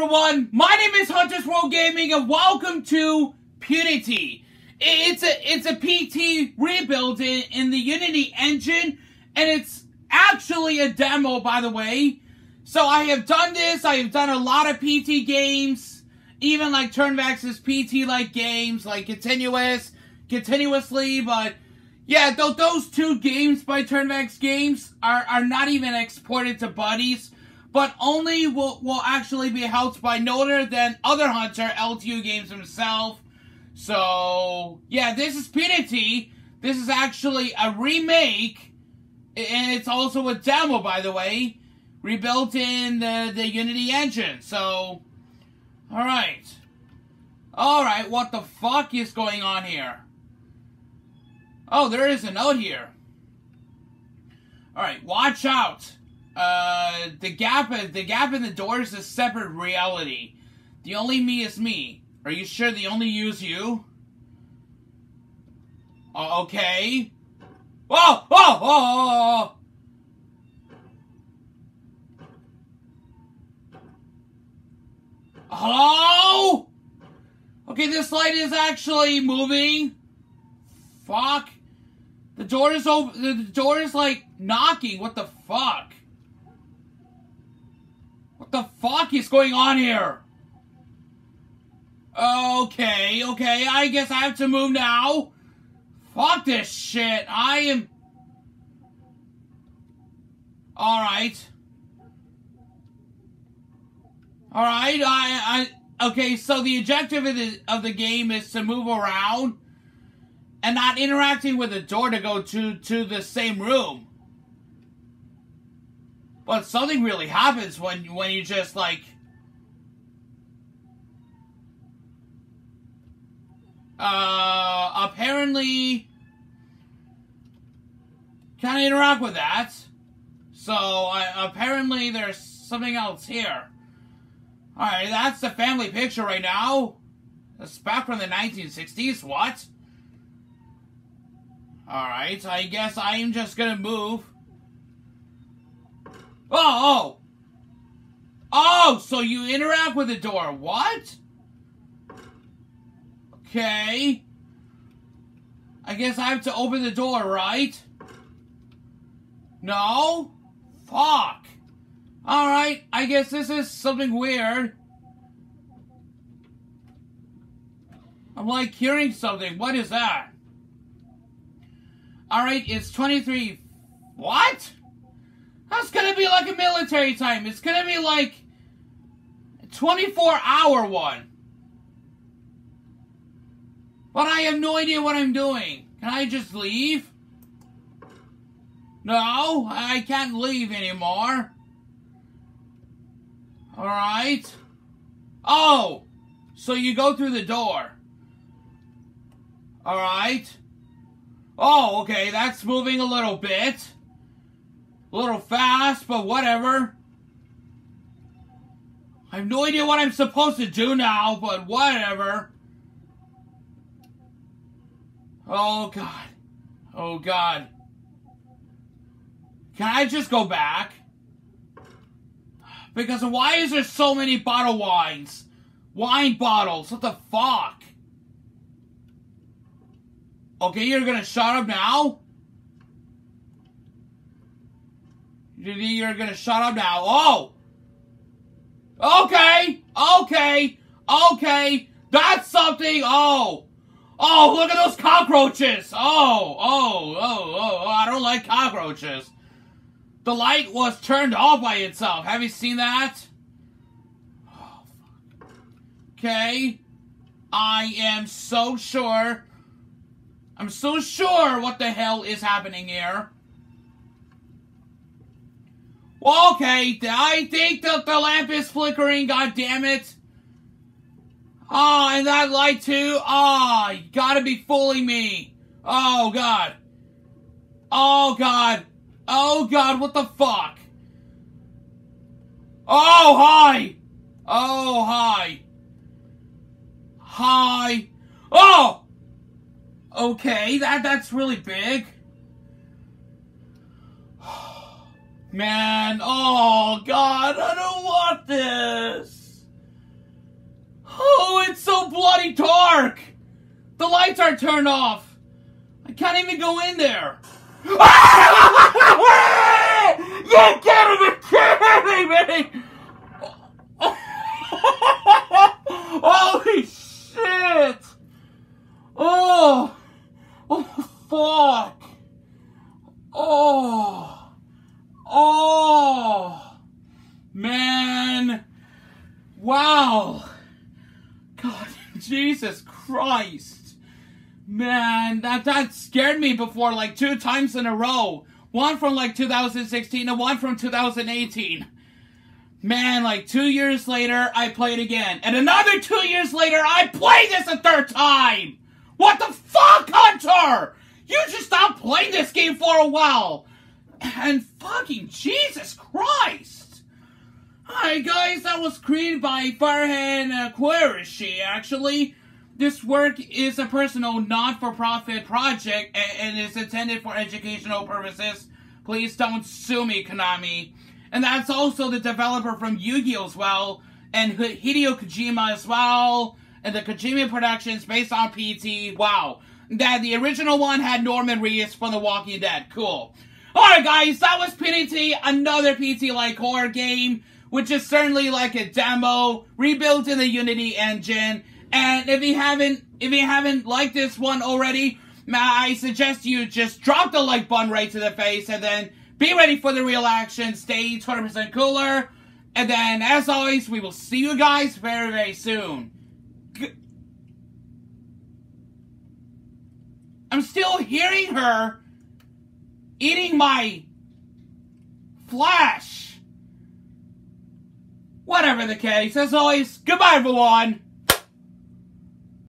everyone, my name is Hunters World Gaming and welcome to Punity. It's a it's a PT rebuild in, in the Unity engine and it's actually a demo by the way. So I have done this, I have done a lot of PT games, even like Turnvax's PT like games, like continuous, continuously, but yeah, th those two games by Turnvax Games are, are not even exported to Buddies but only will, will actually be helped by no other than other hunter, LTU Games himself. So, yeah, this is Punity. This is actually a remake, and it's also a demo, by the way, rebuilt in the, the Unity engine. So, alright. Alright, what the fuck is going on here? Oh, there is a note here. Alright, watch out. Uh, the gap, the gap in the door is a separate reality. The only me is me. Are you sure the only you is you? Uh, okay. Oh, oh, oh, oh, oh. Hello? Okay, this light is actually moving. Fuck. The door is open. The door is like knocking. What the fuck? What the fuck is going on here? Okay, okay, I guess I have to move now. Fuck this shit. I am... Alright. Alright, I, I... Okay, so the objective of the, of the game is to move around and not interacting with the door to go to, to the same room. But something really happens when when you just like uh apparently can't interact with that. So uh, apparently there's something else here. Alright, that's the family picture right now. It's back from the 1960s, what? Alright, I guess I'm just gonna move. Oh, oh. Oh, so you interact with the door. What? Okay. I guess I have to open the door, right? No? Fuck. Alright, I guess this is something weird. I'm like hearing something. What is that? Alright, it's 23... What? That's gonna be like a military time. It's gonna be like 24 hour one. But I have no idea what I'm doing. Can I just leave? No, I can't leave anymore. Alright. Oh! So you go through the door. Alright. Oh, okay, that's moving a little bit. A little fast, but whatever. I have no idea what I'm supposed to do now, but whatever. Oh, God. Oh, God. Can I just go back? Because why is there so many bottle wines? Wine bottles, what the fuck? Okay, you're gonna shut up now? You're gonna shut up now. Oh! Okay! Okay! Okay! That's something! Oh! Oh, look at those cockroaches! Oh! Oh! Oh! Oh! oh I don't like cockroaches. The light was turned off by itself. Have you seen that? Oh, okay. I am so sure. I'm so sure what the hell is happening here. Well, okay, I think that the lamp is flickering, god damn it. Oh, ah, and that light too? Oh, you gotta be fooling me. Oh, God. Oh, God. Oh, God, what the fuck? Oh, hi. Oh, hi. Hi. Oh! Okay, that that's really big. Man, oh God, I don't want this. Oh, it's so bloody dark. The lights are turned off. I can't even go in there. you gotta be kidding me! Holy shit! Oh! Oh, fuck! Oh! Oh! Man! Wow! God, Jesus Christ! Man, that, that scared me before like two times in a row. One from like 2016 and one from 2018. Man, like two years later, I played again. And another two years later, I played this a third time! What the fuck, Hunter? You should stop playing this game for a while! And fucking Jesus Christ! Hi guys, that was created by Farhan uh, Qureshi, actually. This work is a personal, not-for-profit project and, and is intended for educational purposes. Please don't sue me, Konami. And that's also the developer from Yu-Gi-Oh! as well, and Hideo Kojima as well, and the Kojima Productions based on PT. Wow. That the original one had Norman Reedus from The Walking Dead. Cool. Alright guys, that was PT, another PT-like horror game, which is certainly like a demo, rebuilt in the Unity engine, and if you haven't, if you haven't liked this one already, I suggest you just drop the like button right to the face and then be ready for the real action. Stay 20% cooler. And then, as always, we will see you guys very, very soon. I'm still hearing her eating my flesh. Whatever the case, as always, goodbye everyone.